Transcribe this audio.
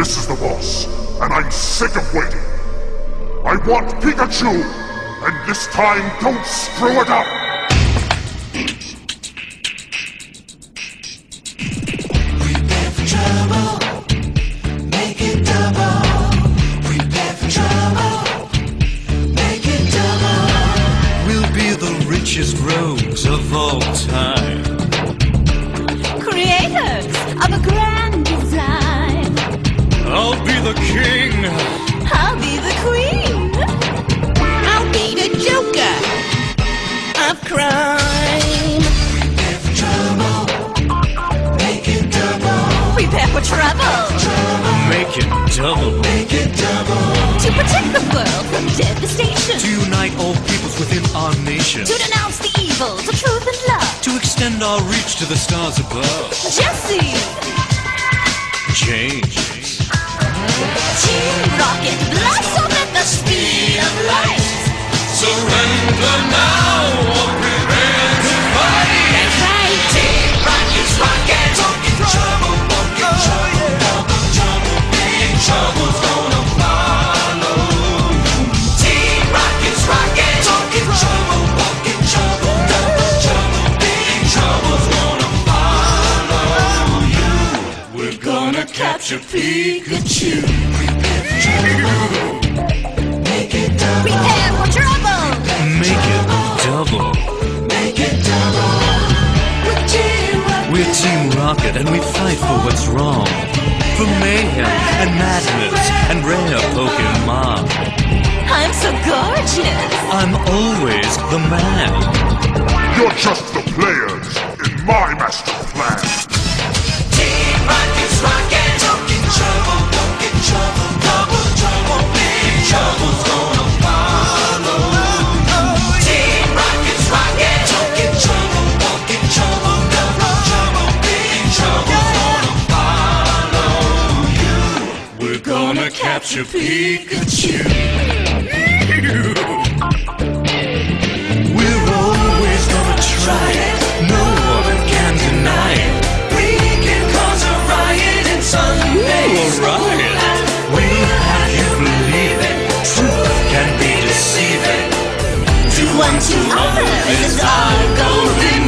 This is the boss, and I'm sick of waiting. I want Pikachu, and this time don't screw it up! Prepare for trouble. Make it double. Prepare for trouble. Make it double. We'll be the richest rogues of all time. The king. I'll be the queen I'll be the Joker of crime. Prepare for trouble. Make it double. Prepare for trouble Make it double. Make it double. to protect the world from devastation. To unite all peoples within our nation. To denounce the evils of truth and love. To extend our reach to the stars above. Jessie, James. Team Rocket, at the speed of light. Surrender now or prepare to fight. That's right. Team Rocket's rocket. Talking trouble. Walking trouble. Trouble. Big trouble's gonna follow you. Team Rocket's rocket. Talking trouble. Walking trouble. Trouble. Big trouble's gonna follow you. We're gonna capture Pikachu. Team Rocket. We're Team Rocket and we fight for what's wrong. For mayhem and madness and rare Pokemon. I'm so gorgeous. I'm always the man. You're just the players in my master plan. Team Rocket's gonna capture Pikachu. We're always gonna try it. No one can deny it. We can cause a riot in Sunday school. riot. We'll have you believe it. Truth can be deceiving. Do unto others is our golden.